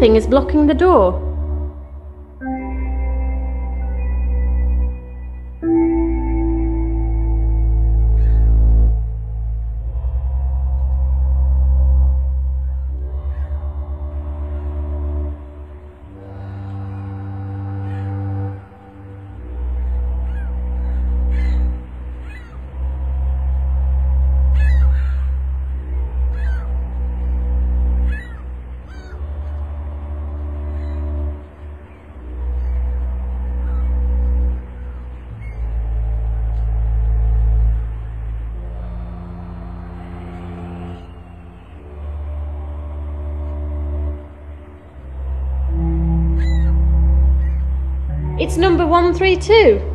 Something is blocking the door. It's number 132.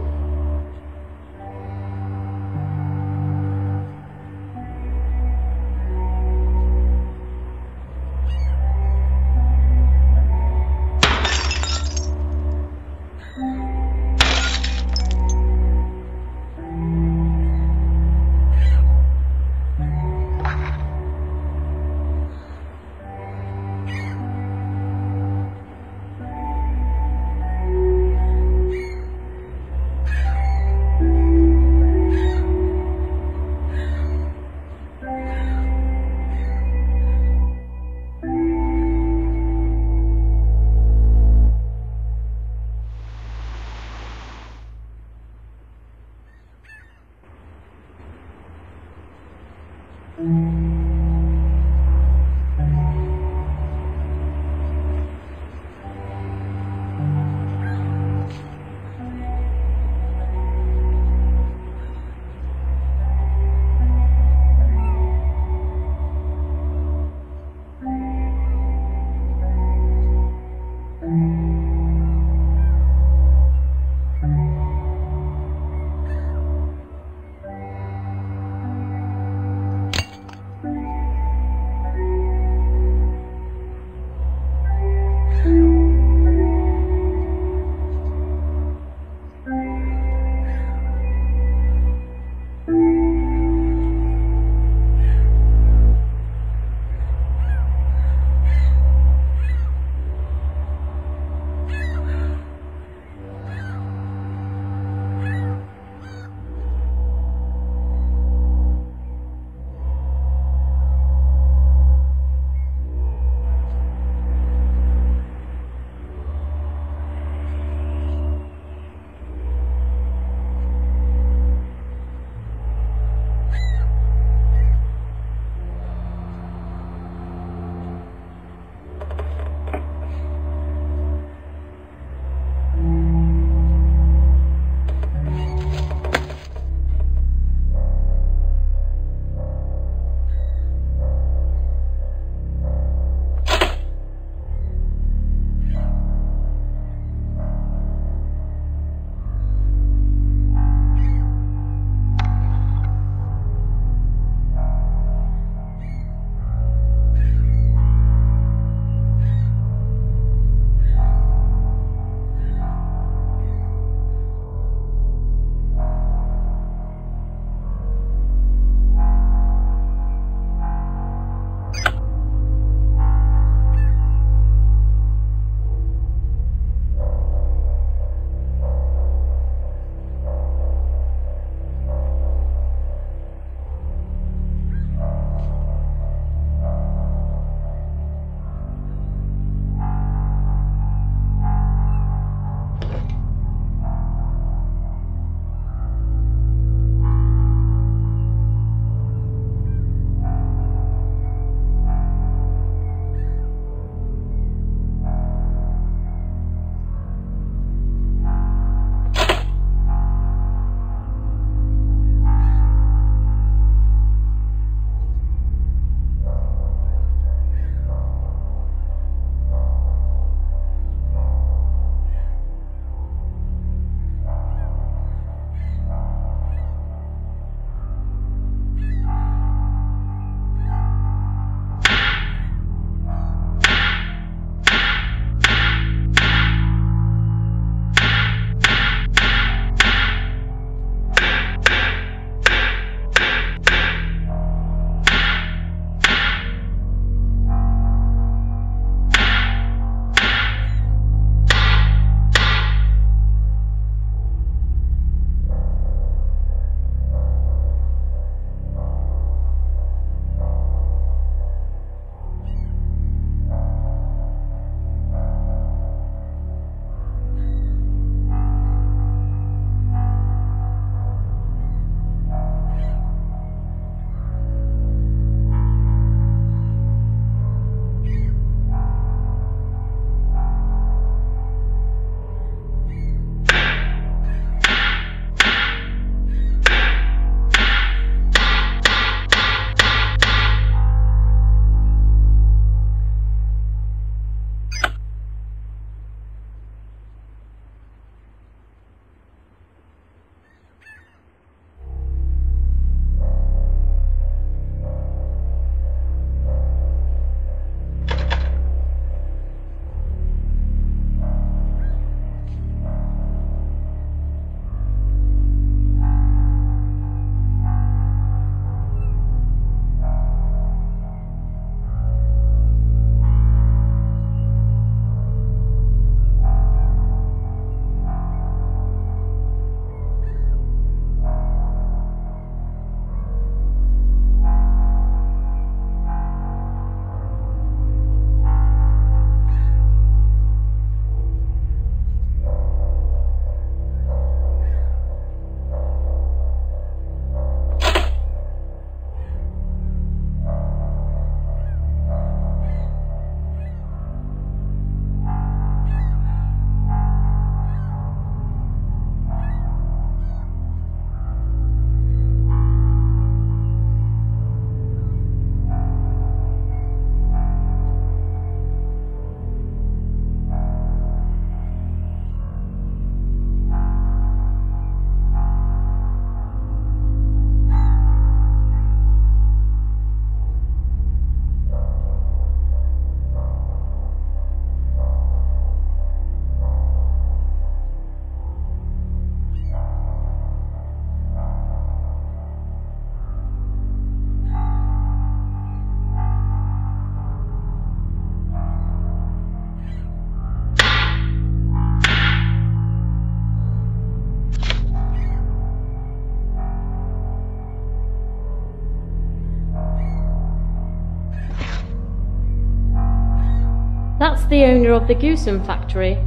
The owner of the Gusum factory.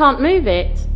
Can't move it.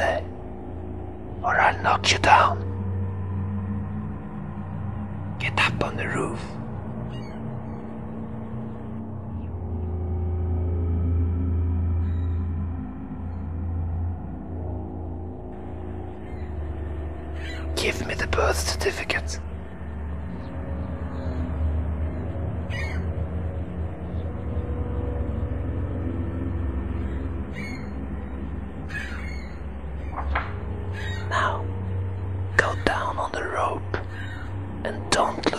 Or I'll knock you down. Get up on the roof. Give me the birth certificate. rope and don't